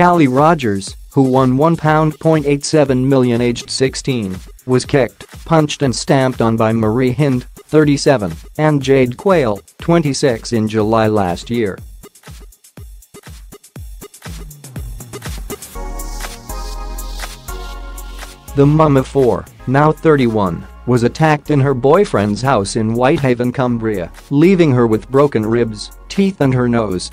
Callie Rogers, who won £1.87 million aged 16, was kicked, punched and stamped on by Marie Hinde, 37, and Jade Quayle, 26 in July last year. The mum of four, now 31, was attacked in her boyfriend's house in Whitehaven, Cumbria, leaving her with broken ribs, teeth and her nose.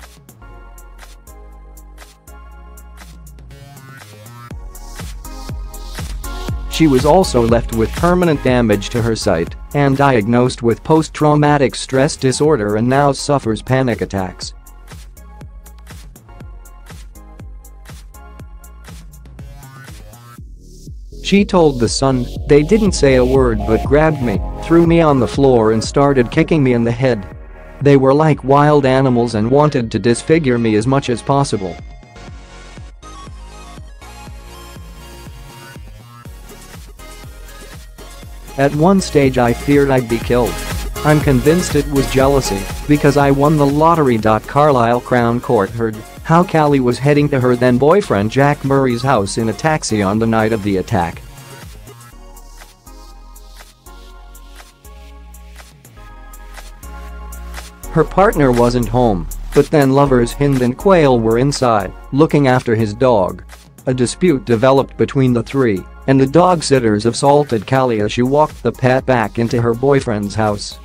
She was also left with permanent damage to her sight and diagnosed with post-traumatic stress disorder and now suffers panic attacks. She told The Sun, they didn't say a word but grabbed me, threw me on the floor and started kicking me in the head. They were like wild animals and wanted to disfigure me as much as possible. At one stage I feared I'd be killed. I'm convinced it was jealousy because I won the lottery. Carlisle Crown Court heard how Callie was heading to her then boyfriend Jack Murray's house in a taxi on the night of the attack. Her partner wasn't home, but then lovers Hinde and Quayle were inside, looking after his dog. A dispute developed between the three, and the dog sitters assaulted Callie as she walked the pet back into her boyfriend's house.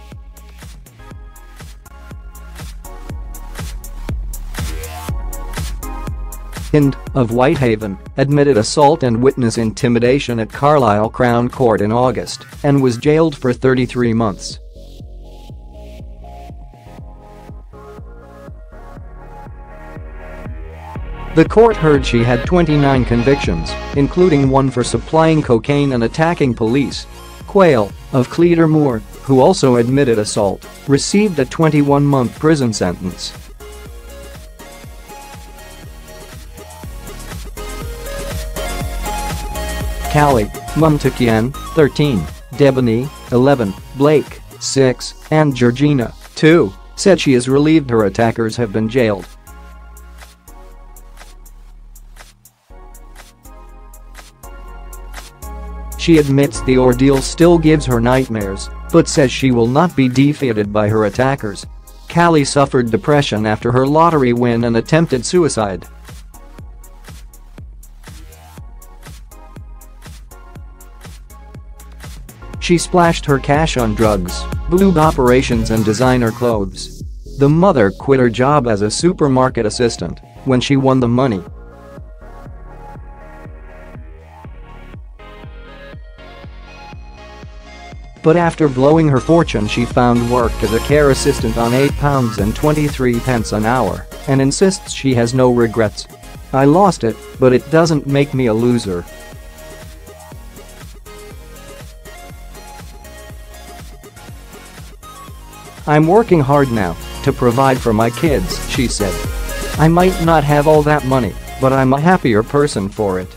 Hinde, of Whitehaven, admitted assault and witness intimidation at Carlisle Crown Court in August and was jailed for 33 months. The court heard she had 29 convictions, including one for supplying cocaine and attacking police. Quayle, of Cleator Moor, who also admitted assault, received a 21-month prison sentence. Callie, mum to Kian, 13, Debony, 11, Blake, 6, and Georgina, 2, said she is relieved her attackers have been jailed. She admits the ordeal still gives her nightmares, but says she will not be defeated by her attackers. Callie suffered depression after her lottery win and attempted suicide. She splashed her cash on drugs, boob operations and designer clothes. The mother quit her job as a supermarket assistant when she won the money. But after blowing her fortune she found work as a care assistant on £8 and 23 pence an hour and insists she has no regrets. I lost it, but it doesn't make me a loser. I'm working hard now to provide for my kids, she said. I might not have all that money, but I'm a happier person for it.